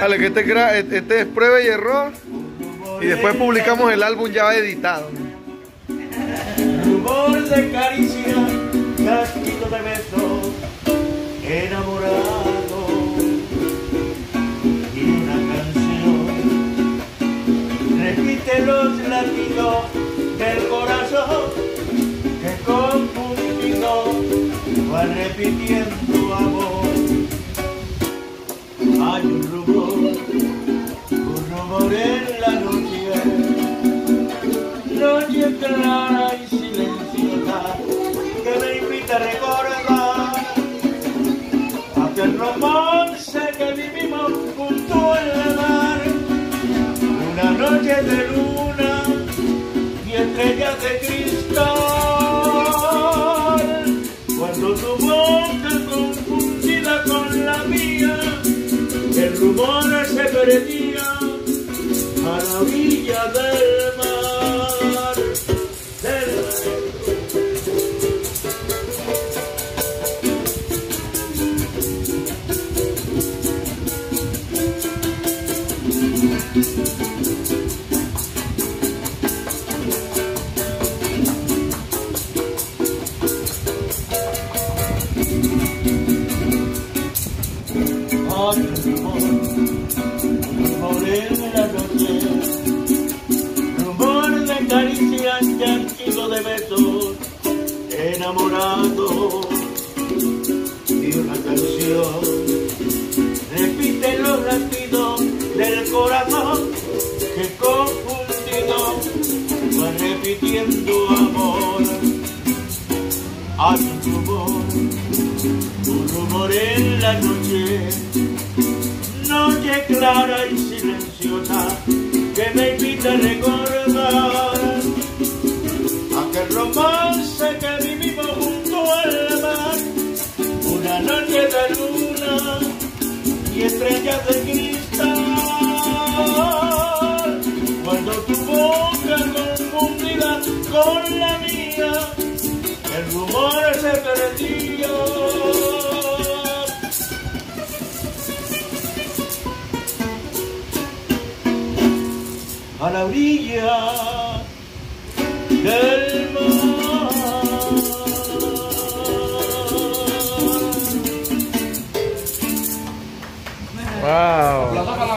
Dale, que este, gra- este es prueba y error. Y después publicamos el álbum ya editado. Rumor de caricia, casquito de beso, enamorado. Y una canción repite los latidos del corazón que confundido va repitiendo amor. Un rumor, un rumor en la noche noche clara y silenciosa que me invita a recordar aquel romance que vivimos junto al mar una noche de luna rumor se perdía a la del mar. Rumor en la noche, rumor de caricias, llantigo de besos, enamorado y una canción repite los latidos del corazón que confundido va repitiendo amor. Hay un rumor, un rumor en la noche, noche clara y silenciosa que me invita a recordar aquel romance que vivimos junto al mar, una noche de luna y estrellas de cristal, cuando tu boca confundida con la mía, el rumor se perdió. A la orilla del mar. Wow.